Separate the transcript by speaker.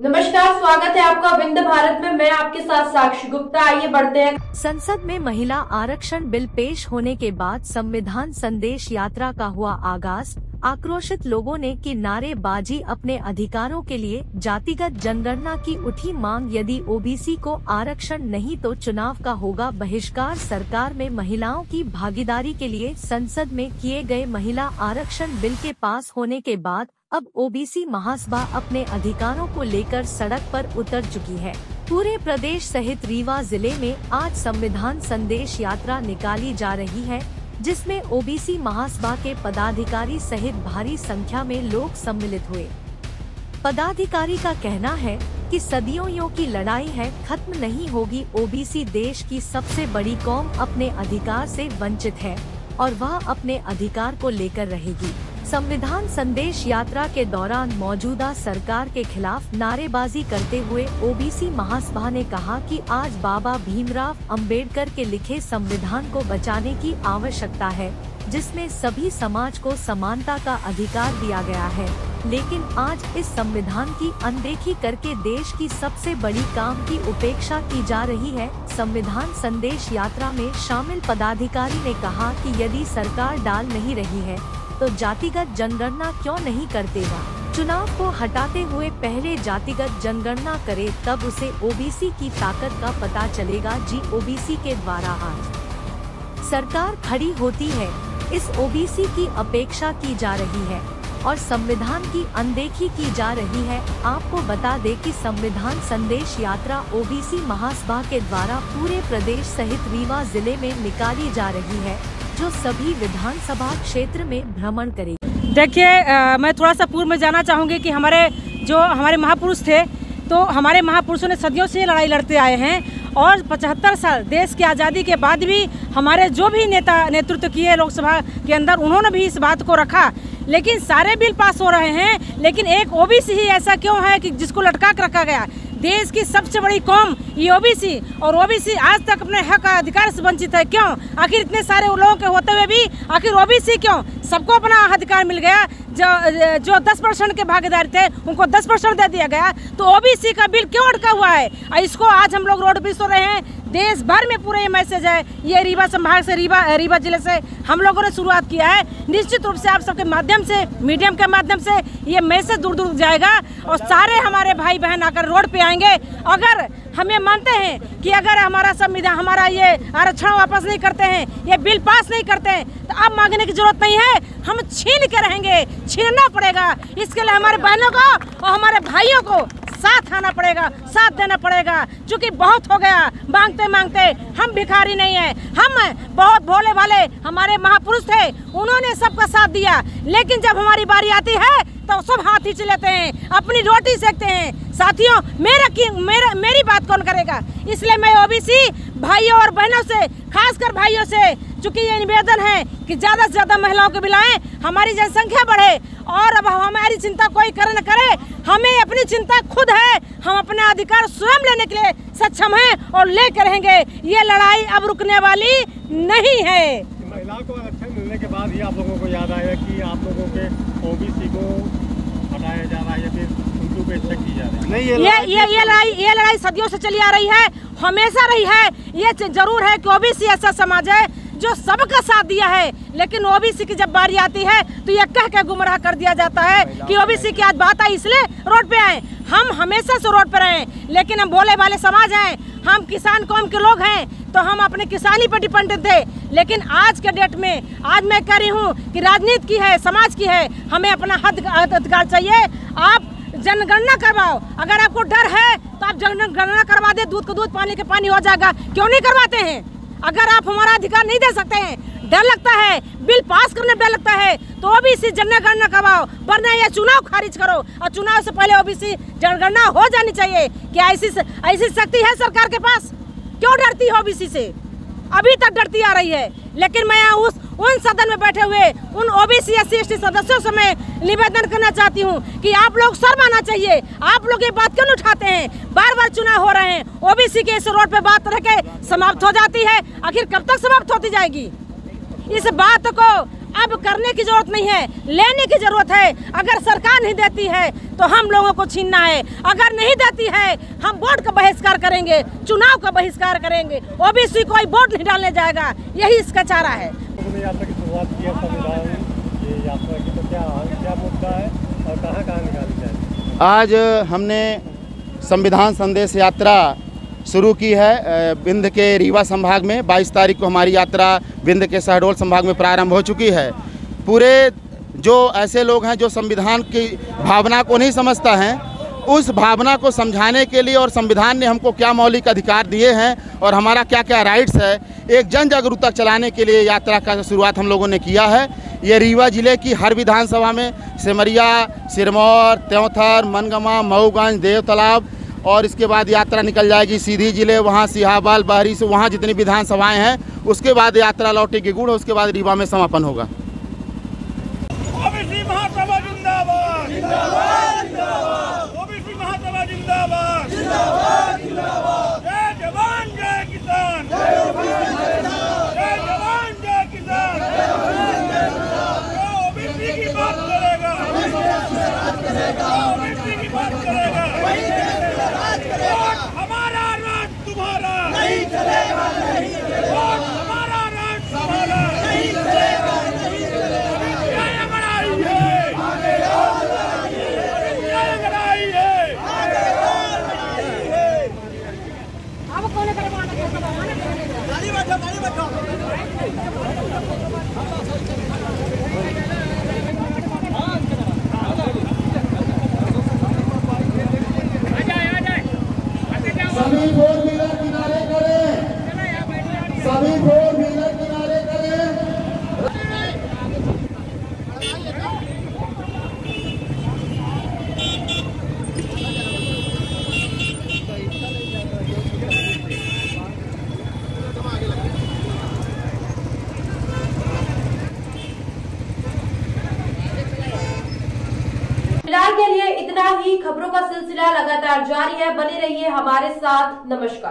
Speaker 1: नमस्कार, स्वागत है आपका विंद भारत में। मैं आपके साथ साक्षी गुप्ता। आइए बढ़ते हैं।
Speaker 2: संसद में महिला आरक्षण बिल पेश होने के बाद संविधान संदेश यात्रा का हुआ आगाज़। आक्रोशित लोगों ने की नारेबाजी अपने अधिकारों के लिए जातिगत जनगणना की उठी मांग। यदि ओबीसी को आरक्षण नहीं तो चुनाव का होगा बहिष्कार। सरकार में महिलाओं की भागीदारी के लिए संसद में किए गए महिला आरक्षण बिल के पास होने के बाद अब ओबीसी महासभा अपने अधिकारों को लेकर सड़क पर उतर चुकी है। पूरे प्रदेश सहित रीवा ज़िले में आज संविधान संदेश यात्रा निकाली जा रही है, जिसमें ओबीसी महासभा के पदाधिकारी सहित भारी संख्या में लोग सम्मिलित हुए। पदाधिकारी का कहना है कि सदियों की लड़ाई है, खत्म नहीं होगी। ओबीसी देश की सबसे बड़ी कौम अपने अधिकार से वंचित है और वह अपने अधिकार को लेकर रहेगी। संविधान संदेश यात्रा के दौरान मौजूदा सरकार के खिलाफ नारेबाजी करते हुए ओबीसी महासभा ने कहा कि आज बाबा भीमराव अंबेडकर के लिखे संविधान को बचाने की आवश्यकता है, जिसमें सभी समाज को समानता का अधिकार दिया गया है। लेकिन आज इस संविधान की अनदेखी करके देश की सबसे बड़ी काम की उपेक्षा की जा रही है, संविधान संदेश यात्रा में शामिल पदाधिकारी ने कहा कि यदि सरकार डाल नहीं रही है तो जातिगत जनगणना क्यों नहीं करतेगा चुनाव को हटाते हुए पहले जातिगत जनगणना करे, तब उसे ओबीसी की ताकत का पता चलेगा, जी ओबीसी के द्वारा आज। सरकार खड़ी होती है, इस ओबीसी की अपेक्षा की जा रही है, और संविधान की अनदेखी की जा रही है। आपको बता दे कि संविधान संदेश यात्रा ओबीसी महासभा के द्वारा पूरे प्रदेश सहित रीवा ज़िले में निकाली जा रही है। जो सभी विधानसभा क्षेत्र में भ्रमण करेगी।
Speaker 3: देखिए मैं थोड़ा सा पूर्व में जाना चाहूँगी कि हमारे जो हमारे महापुरुष थे तो हमारे महापुरुषों ने सदियों से लड़ाई लड़ते आए हैं और 75 साल देश की आज़ादी के बाद भी हमारे जो भी नेता नेतृत्व किए लोकसभा के अंदर, उन्होंने भी इस बात को रखा। लेकिन सारे बिल पास हो रहे हैं, लेकिन एक ओबीसी ही ऐसा क्यों है कि जिसको लटका कर रखा गया? देश की सबसे बड़ी कौम, ये ओबीसी। और ओबीसी आज तक अपने हक अधिकार से वंचित है। क्यों? आखिर इतने सारे लोगों के होते हुए भी आखिर ओबीसी क्यों? सबको अपना अधिकार मिल गया। जो जो 10 परसेंट के भागीदार थे, उनको 10 परसेंट दे दिया गया। तो ओबीसी का बिल क्यों अटका हुआ है? इसको आज हम लोग रोड पर सो रहे हैं। देश भर में पूरा ये मैसेज है। ये रीवा संभाग से, रीवा रीवा ज़िले से हम लोगों ने शुरुआत किया है। निश्चित रूप से आप सबके माध्यम से, मीडियम के माध्यम से ये मैसेज दूर दूर जाएगा और सारे हमारे भाई बहन आकर रोड पे आएँगे। अगर हम ये मानते हैं कि अगर हमारा संविधान, हमारा ये आरक्षण वापस नहीं करते हैं, ये बिल पास नहीं करते हैं तो अब मांगने की ज़रूरत नहीं है। हम छीन के रहेंगे, छीनना पड़ेगा। इसके लिए हमारे बहनों को और हमारे भाइयों को साथ आना पड़ेगा, साथ देना पड़ेगा। क्योंकि बहुत हो गया, मांगते मांगते हम भिखारी नहीं है। हम बहुत भोले भाले हमारे महापुरुष थे, उन्होंने सबका साथ दिया। लेकिन जब हमारी बारी आती है तो सब हाथ ही लेते हैं, अपनी रोटी सेकते हैं। साथियों, मेरा मेरा, मेरी बात कौन करेगा? इसलिए मैं ओबीसी भाइयों और बहनों से, खासकर भाइयों से चूँकि ये निवेदन है कि ज़्यादा से ज़्यादा महिलाओं को बुलाएँ हमारी जनसंख्या बढ़े और अब हमारी चिंता कोई करे न करे हमें अपनी चिंता खुद है हम अपने अधिकार स्वयं लेने के लिए सक्षम हैं और लेकर रहेंगे। ये लड़ाई अब रुकने वाली नहीं है।
Speaker 4: महिलाओं को आरक्षण मिलने के बाद ही आप लोगों को याद आया कि आप लोगों के ओबीसी को हटाया जा रहा है या फिर उनको पे की जा रही है। नहीं
Speaker 3: ये ये ये लड़ाई ये लड़ाई सदियों से चली आ रही है हमेशा रही है। ये ज़रूर है कि ओबीसी ऐसा समाज है जो सबका साथ दिया है, लेकिन ओबीसी की जब बारी आती है तो ये कह के गुमराह कर दिया जाता है कि ओबीसी की आज बात आई, इसलिए रोड पे आए। हम हमेशा से रोड पे रहे लेकिन हम भोले वाले समाज हैं, हम किसान कौम के लोग हैं तो हम अपने किसानी पर डिपेंडेंट थे। लेकिन आज के डेट में, आज मैं कह रही हूँ कि राजनीति की है, समाज की है, हमें अपना हद, अधिकार चाहिए। आप जनगणना करवाओ। अगर आपको डर है तो आप जनगणना करवा दे। दूध को दूध, पानी के पानी हो जाएगा। क्यों नहीं करवाते हैं? अगर आप हमारा अधिकार नहीं दे सकते हैं, डर लगता है, बिल पास करने डर लगता है तो ओबीसी जनगणना करवाओ, वरना यह चुनाव खारिज करो। और चुनाव से पहले ओबीसी जनगणना हो जानी चाहिए क्या ऐसी ऐसी शक्ति है सरकार के पास? क्यों डरती है ओबीसी से? अभी तक डरती आ रही है। लेकिन मैं उस उन सदन में बैठे हुए, उन ओबीसी एस सी सदस्यों से मैं निवेदन करना चाहती हूँ कि आप लोग सर आना चाहिए। आप लोग ये बात क्यों उठाते हैं? बार बार चुनाव हो रहे हैं। ओबीसी के इस रोड पे बात रह के समाप्त हो जाती है। आखिर कब तक समाप्त होती जाएगी? इस बात को अब करने की ज़रूरत नहीं है लेने की ज़रूरत है। अगर सरकार नहीं देती है तो हम लोगों को छीनना है। अगर नहीं देती है हम वोट का बहिष्कार करेंगे चुनाव का बहिष्कार करेंगे। ओबीसी कोई वोट नहीं डालने जाएगा यही इसका चारा है।
Speaker 4: आपने यात्रा की शुरुआत की संविधान ये यात्रा की तो है
Speaker 5: आज हमने संविधान संदेश यात्रा शुरू की है। विंध्य के रीवा संभाग में 22 तारीख को हमारी यात्रा विंध्य के शहडोल संभाग में प्रारंभ हो चुकी है। पूरे जो ऐसे लोग हैं जो संविधान की भावना को नहीं समझता हैं, उस भावना को समझाने के लिए और संविधान ने हमको क्या मौलिक अधिकार दिए हैं और हमारा क्या क्या राइट्स है, एक जन जागरूकता चलाने के लिए यात्रा का शुरुआत हम लोगों ने किया है। ये रीवा ज़िले की हर विधानसभा में सिमरिया, सिरमौर त्योंथर मनगमा, मऊगंज देव तालाब और इसके बाद यात्रा निकल जाएगी सीधी ज़िले, वहाँ सिहाबाल बहरी से वहाँ जितनी विधानसभाएँ हैं, उसके बाद यात्रा लौटेगी, गुड़, उसके बाद रीवा में समापन होगा
Speaker 6: ओबीसी महासभा जिंदाबाद जिंदाबाद जिंदाबाद ओबीसी महासभा जिंदाबाद जिंदाबाद जिंदाबाद जय जवान जय किसान जय जवान जय किसान जो ओबीसी की बात करेगा जो ओबीसी की बात करेगा वोट हमारा राज तुम्हारा नहीं चलेगा वोट हमारा राज तुम्हारा नहीं चलेगा जय लड़ाई है जय लड़ाई है
Speaker 5: सभी फोर व्हीलर किनारे करें सभी किनारे
Speaker 1: फ़िलहाल के लिए इतना ही। खबरों का सिलसिला लगातार जारी है। बने रहिए हमारे साथ। नमस्कार।